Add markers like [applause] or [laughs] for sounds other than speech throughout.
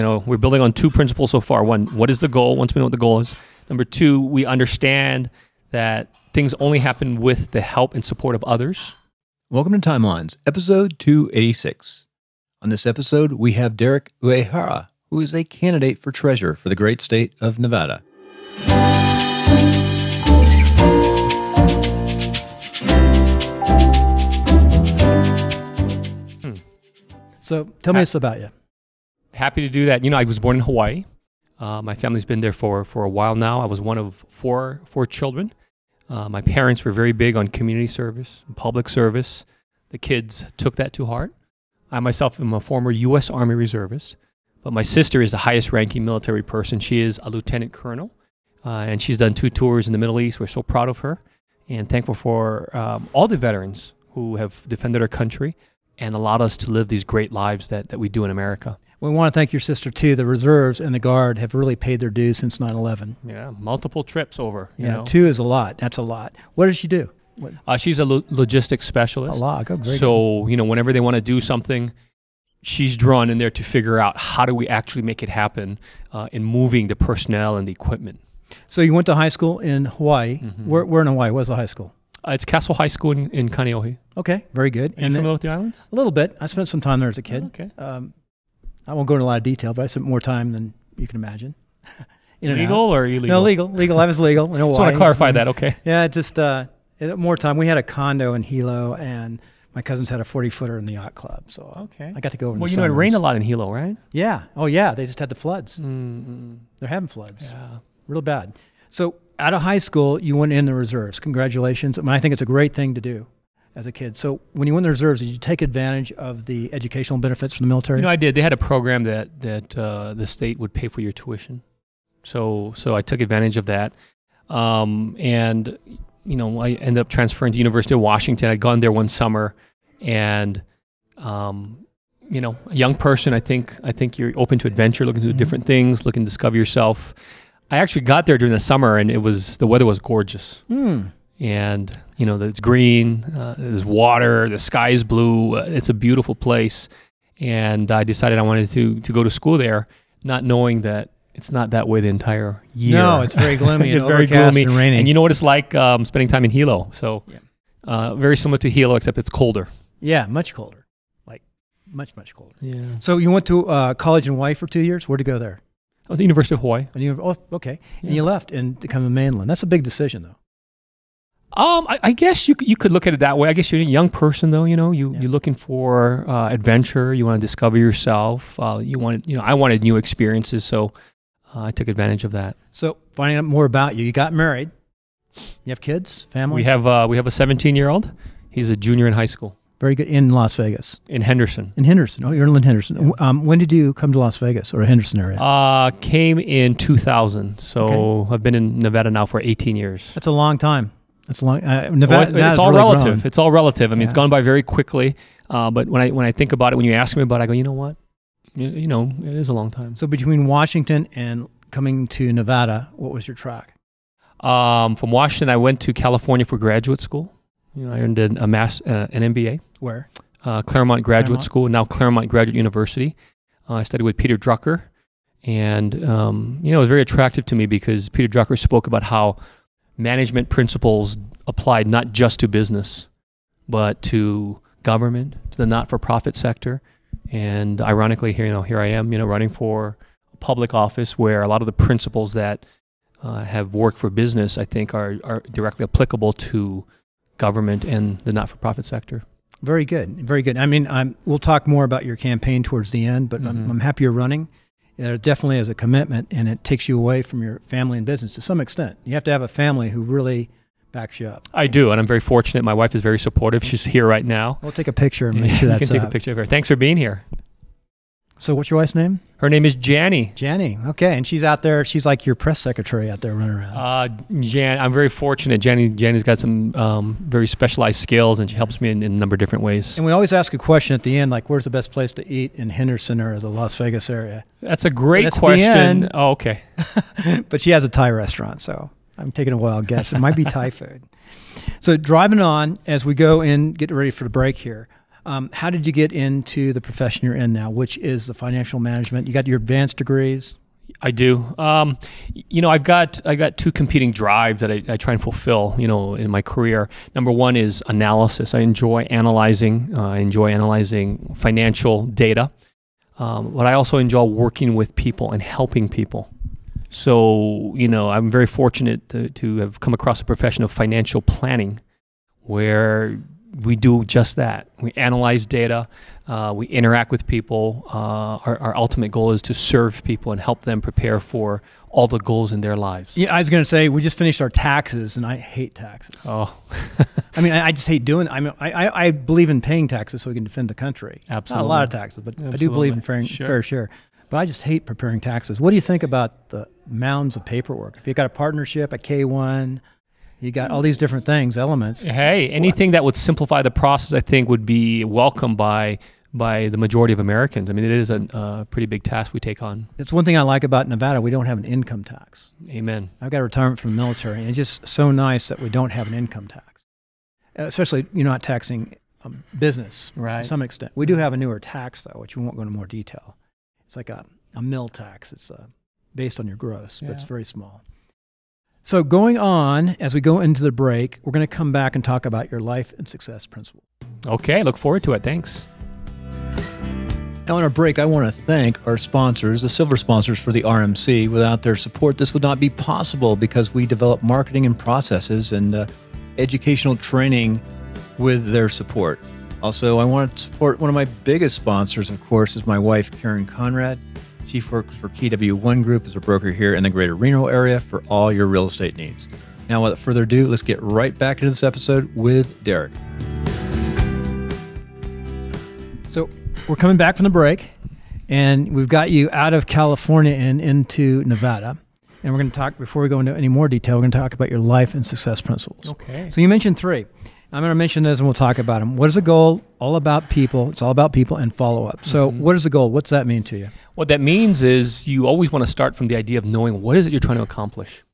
You know, we're building on two principles so far. One, what is the goal? Once we know what the goal is. Number two, we understand that things only happen with the help and support of others. Welcome to Timelines, episode 286. On this episode, we have Derek Uehara, who is a candidate for treasurer for the great state of Nevada. Hmm. So tell me us about you. Happy to do that. You know, I was born in Hawaii. Uh, my family's been there for, for a while now. I was one of four four children. Uh, my parents were very big on community service, and public service. The kids took that to heart. I myself am a former U.S. Army reservist, but my sister is the highest ranking military person. She is a lieutenant colonel, uh, and she's done two tours in the Middle East. We're so proud of her and thankful for um, all the veterans who have defended our country and allowed us to live these great lives that, that we do in America. We want to thank your sister too. The reserves and the guard have really paid their dues since 9/11. Yeah, multiple trips over. you Yeah, know. two is a lot. That's a lot. What does she do? Uh, she's a lo- logistics specialist. a lot. Go great. so you know, whenever they want to do something, she's drawn in there to figure out how do we actually make it happen uh, in moving the personnel and the equipment. So you went to high school in Hawaii. Mhm. Where, where in Hawaii? What's the high school? Uh, it's Castle High School in, in Kaneohe. Okay, very good. Are you And then- familiar with the islands? a little bit. I spent some time there as a kid. Oh, okay. Um, I won't go into a lot of detail, but I spent more time than you can imagine. [laughs] in Legal or illegal? No, legal. Legal. I was legal. In [laughs] Hawaii. Just want to clarify that. Okay. Yeah, just uh, more time. We had a condo in Hilo, and my cousins had a forty footer in the yacht club. So Okay. I got to go. over Well, you know, it rained a lot in Hilo, right? Yeah. Oh, yeah. They just had the floods. Mm-mm. They're having floods. Yeah. Real bad. So out of high school, you went in the reserves. Congratulations. I, mean, I think it's a great thing to do as a kid. So when you went in the reserves, did you take advantage of the educational benefits from the military? You know, I did. They had a program that that uh, the state would pay for your tuition, so so I took advantage of that, um, and you know I ended up transferring to University of Washington. I'd gone there one summer, and um, you know, a young person. I think I think you're open to adventure, looking to do Mhm. different things, looking to discover yourself. I actually got there during the summer, and it was the weather was gorgeous Hmm. And you know it's green uh, there's water the sky is blue uh, it's a beautiful place and i decided i wanted to to go to school there not knowing that it's not that way the entire year No, it's very gloomy. [laughs] it's and very gloomy and raining. and you know what it's like um, spending time in hilo so Yeah. uh, very similar to hilo except it's colder yeah, much colder. Like much, much colder. yeah So you went to uh, college in Hawaii for two years. Where'd you go there? at the university of hawaii And you, oh, okay. And you left and to come to mainland. That's a big decision, though. Um, I, I guess you c- you could look at it that way. I guess you're a young person, though. You know, you Yeah. you're looking for uh, adventure. You want to discover yourself. Uh, you want you know, I wanted new experiences, so uh, I took advantage of that. So finding out more about you, you got married. You have kids, family. We have uh, we have a 17 year old. He's a junior in high school very good in Las Vegas, in Henderson. in Henderson. Oh, you're in Henderson. Yeah. Um, when did you come to Las Vegas or Henderson area? Uh, came in 2000, so Okay. I've been in Nevada now for 18 years. That's a long time. That's long. Uh, Well, Nevada, it- it's all really relative. grown. It's all relative. I mean, it's gone by very quickly. Uh, but when I when I think about it, when you ask me about it, I go, you know what? You, you know, it is a long time. So between Washington and coming to Nevada, what was your track? Um, from Washington, I went to California for graduate school. You know, I earned an, a mass, uh, an MBA, Where? uh, Claremont Graduate Claremont. School, now Claremont Graduate University. Uh, I studied with Peter Drucker, and um, you know, it was very attractive to me because Peter Drucker spoke about how management principles applied not just to business, but to government, to the not-for-profit sector. And ironically, here you know, here I am, you know, running for public office where a lot of the principles that uh, have worked for business, I think, are are directly applicable to government and the not-for-profit sector. Very good. Very good. I mean, I'm, we'll talk more about your campaign towards the end, but Mhm. I'm, I'm happy you're running. It definitely is a commitment, and it takes you away from your family and business to some extent. You have to have a family who really backs you up. I do, and I'm very fortunate. My wife is very supportive. She's here right now. We'll take a picture and make sure you can take up. a picture of her. Thanks for being here. So, what's your wife's name? Her name is Janny. Jenny. Okay, and she's out there. She's like your press secretary out there running around. Uh, Jan, I'm very fortunate. Jenny, Janny's got some um, very specialized skills, and she helps me in, in a number of different ways. and we always ask a question at the end, like, "Where's the best place to eat in Henderson or the Las Vegas area?" That's a great That's question. Oh, okay. [laughs] but she has a Thai restaurant, so I'm taking a wild guess. It might be Thai food. So driving on as we go in, get ready for the break here. Um, how did you get into the profession you're in now, which is the financial management? You got your advanced degrees. I do. Um, you know, I've got I got two competing drives that I, I, try and fulfill. You know, in my career. Number one is analysis. I enjoy analyzing. Uh, I enjoy analyzing financial data, um, but I also enjoy working with people and helping people. So, you know, I'm very fortunate to, to have come across a profession of financial planning, where we do just that. We analyze data, uh, we interact with people. Uh, our, our, ultimate goal is to serve people and help them prepare for all the goals in their lives. Yeah, I was going to say we just finished our taxes, and I hate taxes. Oh, [laughs] I mean, I, I, just hate doing. I mean, I, I, believe in paying taxes so we can defend the country. Absolutely, not a lot of taxes, but Absolutely. I do believe in fair, sure. fair share. But I just hate preparing taxes. What do you think about the mounds of paperwork? If you've got a partnership, a K one you got all these different things, elements. Hey, anything that would simplify the process, I think, would be welcomed by by the majority of Americans. I mean, it is a uh, pretty big task we take on. It's one thing I like about Nevada. We don't have an income tax. Amen. I've got a retirement from the military, and it's just so nice that we don't have an income tax. Especially, you're not taxing um, business right. to some extent. We do have a newer tax, though, which we won't go into more detail. It's like a, a mill tax. It's uh, based on your gross, yeah. but it's very small. So, going on as we go into the break, we're going to come back and talk about your life and success principle. Okay, look forward to it. Thanks. Now, on our break, I want to thank our sponsors, the silver sponsors for the RMC. Without their support, this would not be possible because we develop marketing and processes and uh, educational training with their support. Also, I want to support one of my biggest sponsors, of course, is my wife, Karen Conrad. She works for KW1 Group as a broker here in the greater Reno area for all your real estate needs. Now, without further ado, let's get right back into this episode with Derek. So, we're coming back from the break, and we've got you out of California and into Nevada. And we're going to talk, before we go into any more detail, we're going to talk about your life and success principles. Okay. So, you mentioned three. I'm going to mention this and we'll talk about them. What is the goal? All about people. It's all about people and follow up. So, mm-hmm. what is the goal? What's that mean to you? What that means is you always want to start from the idea of knowing what is it you're trying to accomplish.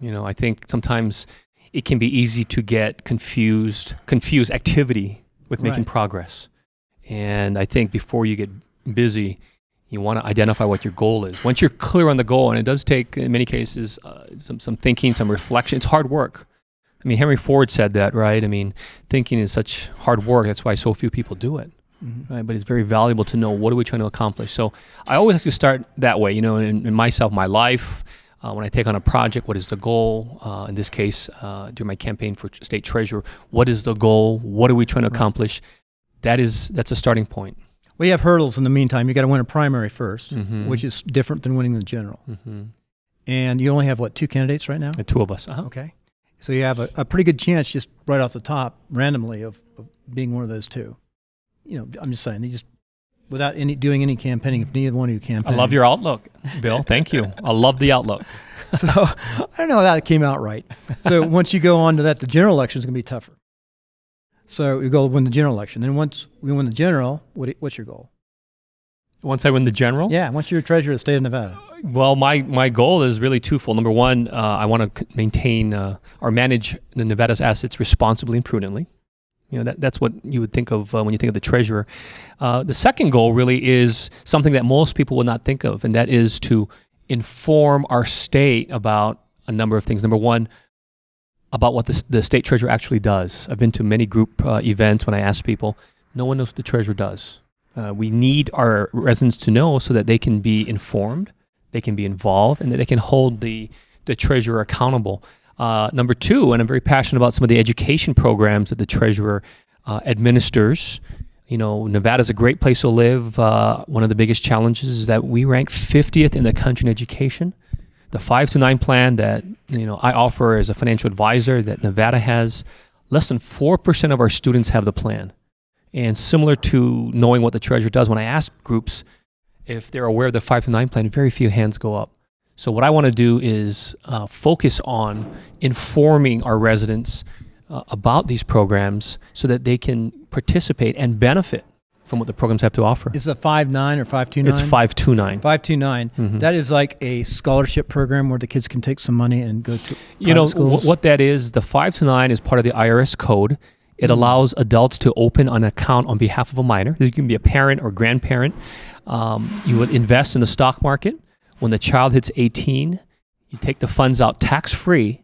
You know, I think sometimes it can be easy to get confused, confuse activity with making right. progress. And I think before you get busy, you want to identify what your goal is. Once you're clear on the goal, and it does take, in many cases, uh, some, some thinking, some reflection, it's hard work. I mean, Henry Ford said that, right? I mean, thinking is such hard work. That's why so few people do it. Mm-hmm. Right, but it's very valuable to know what are we trying to accomplish. So I always like to start that way. You know, in, in myself, my life, uh, when I take on a project, what is the goal? Uh, in this case, uh, during my campaign for state treasurer, what is the goal? What are we trying to right. accomplish? That is that's a starting point. Well, you have hurdles in the meantime. You got to win a primary 1st mm-hmm. which is different than winning the general. Mm-hmm. And you only have what two candidates right now? two of us. Uh-huh. Okay. So you have a, a pretty good chance just right off the top, randomly, of, of being one of those two. You know, I'm just saying, they just without any doing any campaigning, if neither one of you campaign. I love your outlook, Bill. Thank you. I love the outlook. [laughs] so I don't know how that came out right. So [laughs] once you go on to that, the general election is going to be tougher. So you go win the general election. Then once we win the general, what, what's your goal? Once I win the general? Yeah, once you're treasurer of the state of Nevada. Well, my, my goal is really twofold. Number one, uh, I want to maintain uh, or manage the Nevada's assets responsibly and prudently. You know, that, that's what you would think of uh, when you think of the treasurer. Uh, the second goal really is something that most people would not think of, and that is to inform our state about a number of things. Number one, about what the, the state treasurer actually does. I've been to many group uh, events when I ask people, no one knows what the treasurer does. Uh, we need our residents to know so that they can be informed they can be involved, and that they can hold the, the treasurer accountable. Uh, number two, and I'm very passionate about some of the education programs that the treasurer uh, administers. You know, Nevada is a great place to live. Uh, one of the biggest challenges is that we rank 50th in the country in education. The five two nine plan that you know I offer as a financial advisor that Nevada has, less than four percent of our students have the plan. And similar to knowing what the treasurer does, when I ask groups, if they're aware of the five two nine plan, very few hands go up. So what I want to do is uh, focus on informing our residents uh, about these programs so that they can participate and benefit from what the programs have to offer. Is it five nine or five two nine? It's five two nine. Five two nine. Mm-hmm. That is like a scholarship program where the kids can take some money and go to. You know schools. what that is. The five two nine is part of the IRS code It Mm. allows adults to open an account on behalf of a minor. You can be a parent or grandparent. Um, you would invest in the stock market. When the child hits 18, you take the funds out tax free,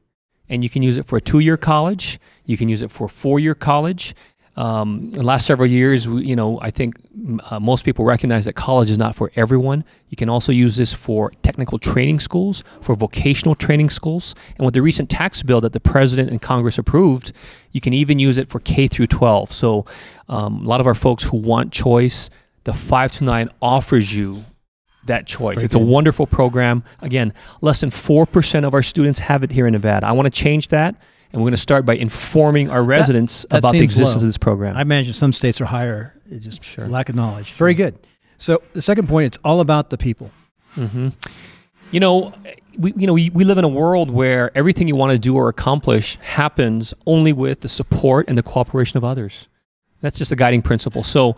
and you can use it for a two-year college. You can use it for a four-year college. Um, in the last several years, we, you know, I think uh, most people recognize that college is not for everyone. You can also use this for technical training schools, for vocational training schools, and with the recent tax bill that the president and Congress approved, you can even use it for K through 12. So, um, a lot of our folks who want choice, the five two nine offers you that choice. Very it's a wonderful program. Again, less than 4% of our students have it here in Nevada. I want to change that, and we're going to start by informing our residents that about the existence low. of this program. I imagine some states are higher. It's just Sure. lack of knowledge. Very good. So the second point, it's all about the people. hmm You know, we you know we, we live in a world where everything you want to do or accomplish happens only with the support and the cooperation of others. That's just a guiding principle. So,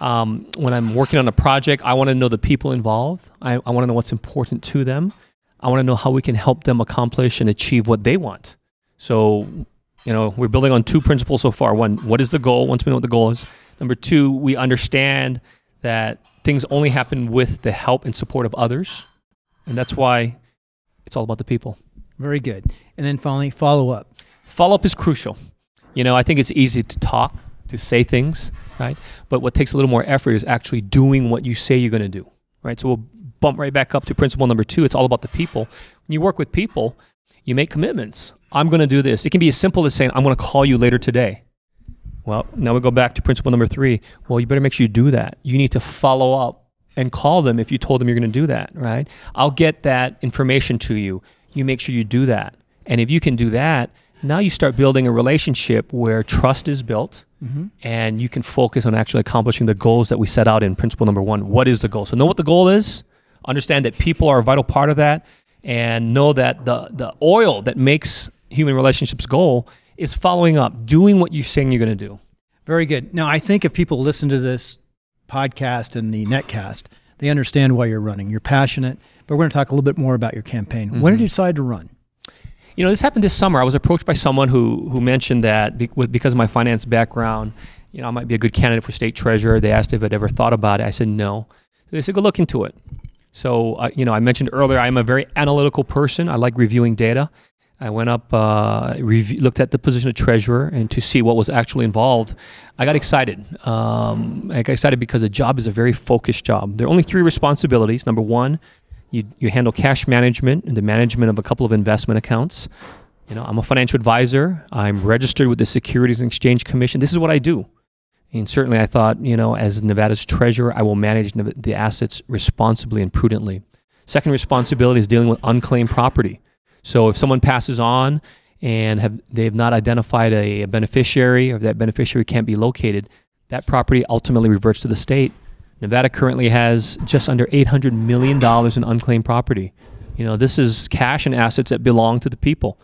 um, when I'm working on a project, I want to know the people involved. I, I want to know what's important to them. I want to know how we can help them accomplish and achieve what they want. So, you know, we're building on two principles so far. One, what is the goal? Once we know what the goal is. Number two, we understand that things only happen with the help and support of others. And that's why it's all about the people. Very good. And then finally, follow up. Follow up is crucial. You know, I think it's easy to talk, to say things, right? But what takes a little more effort is actually doing what you say you're going to do, right? So we'll bump right back up to principle number two. It's all about the people. When you work with people, you make commitments. I'm going to do this. It can be as simple as saying, I'm going to call you later today. Well, now we go back to principle number three. Well, you better make sure you do that. You need to follow up and call them if you told them you're going to do that, right? I'll get that information to you. You make sure you do that. And if you can do that, now you start building a relationship where trust is built Mm-hmm. and you can focus on actually accomplishing the goals that we set out in principle number one. What is the goal? So know what the goal is, understand that people are a vital part of that, and know that the, the oil that makes human relationships go is following up, doing what you're saying you're going to do. Very good. Now, I think if people listen to this podcast and the netcast, they understand why you're running. You're passionate, but we're going to talk a little bit more about your campaign. When did mm-hmm. you decide to run? You know, this happened this summer. I was approached by someone who who mentioned that because of my finance background, you know, I might be a good candidate for state treasurer. They asked if I'd ever thought about it. I said no. They said go look into it. So, uh, you know, I mentioned earlier I'm a very analytical person. I like reviewing data. I went up, uh, rev- looked at the position of treasurer, and to see what was actually involved, I got excited. Um, I got excited because the job is a very focused job. There are only three responsibilities. Number one, you, you handle cash management and the management of a couple of investment accounts. You know, I'm a financial advisor. I'm registered with the Securities and Exchange Commission. This is what I do. And certainly, I thought, you know, as Nevada's treasurer, I will manage the assets responsibly and prudently. Second responsibility is dealing with unclaimed property. So if someone passes on and have they have not identified a, a beneficiary or that beneficiary can't be located, that property ultimately reverts to the state. Nevada currently has just under $800 million in unclaimed property. You know, this is cash and assets that belong to the people.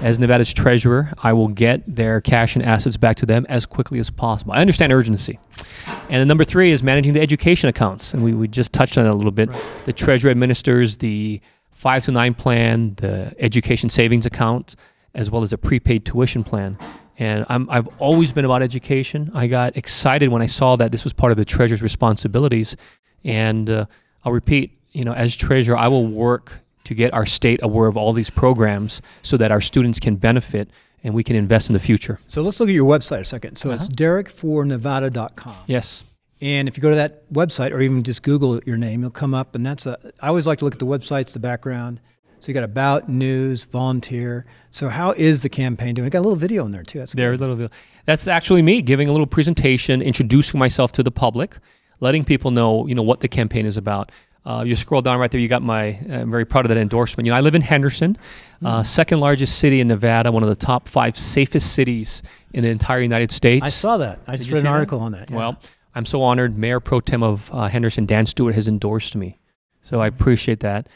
As Nevada's treasurer, I will get their cash and assets back to them as quickly as possible. I understand urgency. And then number three is managing the education accounts. And we, we just touched on it a little bit. The treasurer administers the five two nine plan, the education savings account, as well as a prepaid tuition plan. And I'm, I've always been about education. I got excited when I saw that this was part of the treasurer's responsibilities. And uh, I'll repeat, you know, as treasurer, I will work to get our state aware of all these programs so that our students can benefit and we can invest in the future. So let's look at your website a second. So it's Uh-huh. derekfornevada.com. Yes. And if you go to that website or even just Google your name, you'll come up. And that's a, I always like to look at the websites, the background. So you got about, news, volunteer. So how is the campaign doing? I got a little video in there too. That's Very little. video. That's actually me giving a little presentation, introducing myself to the public, letting people know, you know, what the campaign is about. Uh, you scroll down right there. You got my. I'm very proud of that endorsement. You know, I live in Henderson, uh, second largest city in Nevada, one of the top five safest cities in the entire United States. I saw that. I just read an see that? article on that. yeah. Well, I'm so honored. Mayor Pro Tem of uh, Henderson, Dan Stewart, has endorsed me, so I appreciate that.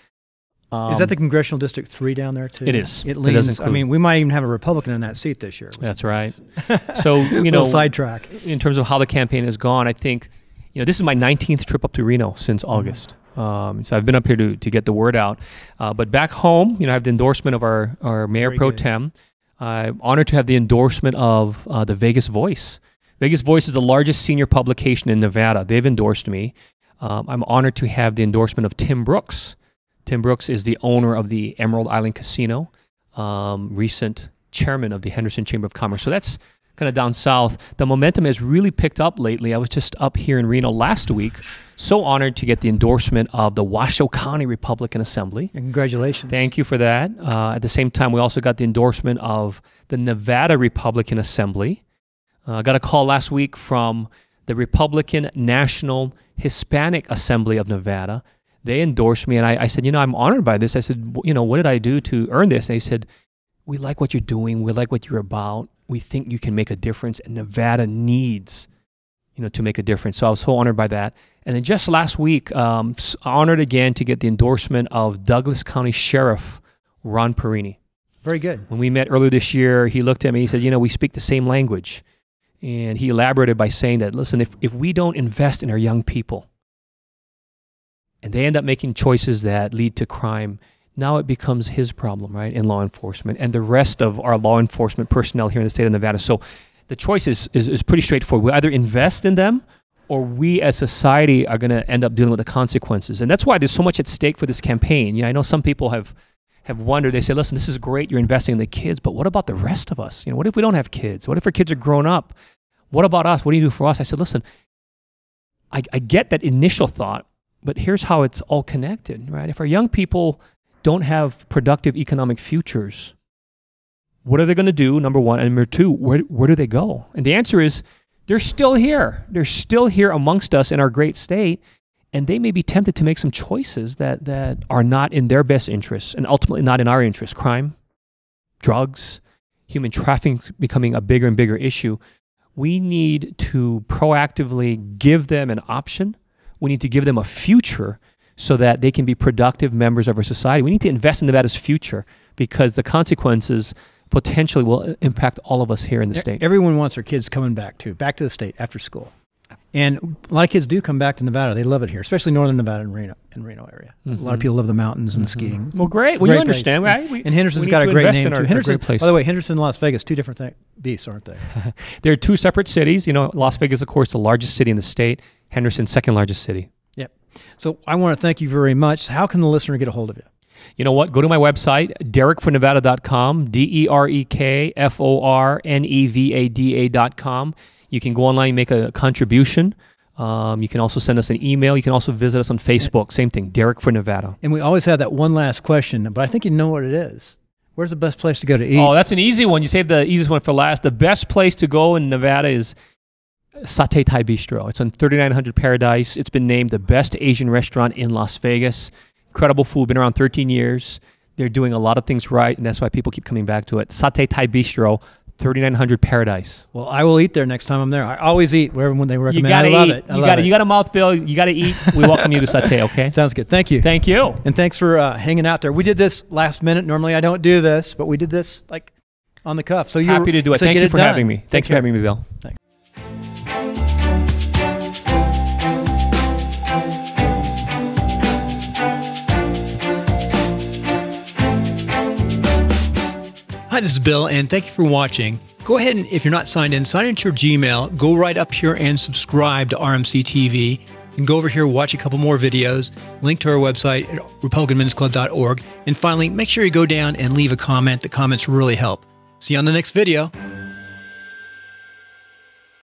Um, is that the congressional district three down there too? It is. It It leans. I mean, we might even have a Republican in that seat this year. That's right. [laughs] So you know, sidetrack. in terms of how the campaign has gone, I think, you know, this is my 19th trip up to Reno since Mm-hmm. August. Um, so I've been up here to, to get the word out. Uh, but back home, you know, I have the endorsement of our, our mayor Very pro good. tem. I'm honored to have the endorsement of uh, the Vegas Voice. Vegas Voice is the largest senior publication in Nevada. They've endorsed me. Um, I'm honored to have the endorsement of Tim Brooks. Tim Brooks is the owner of the Emerald Island Casino, um, recent chairman of the Henderson Chamber of Commerce. So that's kind of down south. The momentum has really picked up lately. I was just up here in Reno last week. So honored to get the endorsement of the Washoe County Republican Assembly. Congratulations. Thank you for that. Uh, at the same time, we also got the endorsement of the Nevada Republican Assembly. Uh, I got a call last week from the Republican National Hispanic Assembly of Nevada. They endorsed me, and I, I said, you know, I'm honored by this. I said, you know, what did I do to earn this? And they said, we like what you're doing. We like what you're about. We think you can make a difference, and Nevada needs, you know, to make a difference. So I was so honored by that. And then just last week, um, honored again to get the endorsement of Douglas County Sheriff Ron Pierini. Very good. When we met earlier this year, he looked at me. He said, "You know, we speak the same language," and he elaborated by saying that, "Listen, if if we don't invest in our young people, and they end up making choices that lead to crime." Now it becomes his problem, right, in law enforcement and the rest of our law enforcement personnel here in the state of Nevada. So the choice is, is, is pretty straightforward. We either invest in them or we as society are going to end up dealing with the consequences. And that's why there's so much at stake for this campaign. Yeah, I know some people have have wondered. They say, "Listen, this is great. You're investing in the kids, but what about the rest of us? You know, what if we don't have kids? What if our kids are grown up? What about us? What do you do for us?" I said, "Listen, I, I get that initial thought, but here's how it's all connected, right? If our young people don't have productive economic futures, what are they going to do? Number one, and number two, where where do they go? And the answer is." they're still here. They're still here amongst us in our great state, and they may be tempted to make some choices that that are not in their best interests and ultimately not in our interest. Crime, drugs, human trafficking becoming a bigger and bigger issue. We need to proactively give them an option. We need to give them a future so that they can be productive members of our society. We need to invest in Nevada's future because the consequences potentially will impact all of us here in the state. Everyone wants their kids coming back to back to the state after school, and a lot of kids do come back to Nevada. They love it here, especially northern Nevada and Reno and Reno area. Mm-hmm. A lot of people love the mountains and mm-hmm. skiing. Well, great. well, great you understand, place. right? We, and Henderson's got a great name too. Henderson, by the way, Henderson and Las Vegas, two different th- beasts, aren't they? [laughs] They're two separate cities. You know, Las Vegas, of course, the largest city in the state. Henderson, second largest city. So I want to thank you very much. How can the listener get a hold of you? you know what? Go to my website, derekfornevada.com, D E R E K F O R N E V A D A.com. You can go online and make a contribution. Um, you can also send us an email. You can also visit us on Facebook. Same thing, Derek for Nevada. And we always have that one last question, but I think you know what it is. Where's the best place to go to eat? Oh, that's an easy one. You saved the easiest one for last. The best place to go in Nevada is Satay Thai Bistro. It's on 3900 Paradise. It's been named the best Asian restaurant in Las Vegas incredible food, been around 13 years. They're doing a lot of things right, and that's why people keep coming back to it. Satay Thai Bistro, 3900 Paradise. Well, I will eat there next time I'm there. I always eat wherever when they recommend. You gotta I love eat. it. I you gotta You got a mouth bill. You got to eat. We welcome you to Satay. Okay. [laughs] Sounds good. Thank you. Thank you. And thanks for uh, hanging out there. We did this last minute. Normally I don't do this, but we did this like on the cuff. So you're happy to do it. So Thank you it for done. having me. Thanks for having me, Bill. Thanks. Hi, this is Bill, and thank you for watching. Go ahead and, if you're not signed in, sign into your Gmail. Go right up here and subscribe to RMC TV. And go over here, watch a couple more videos, link to our website at republicanmensclub.org. And finally, make sure you go down and leave a comment. The comments really help. See you on the next video.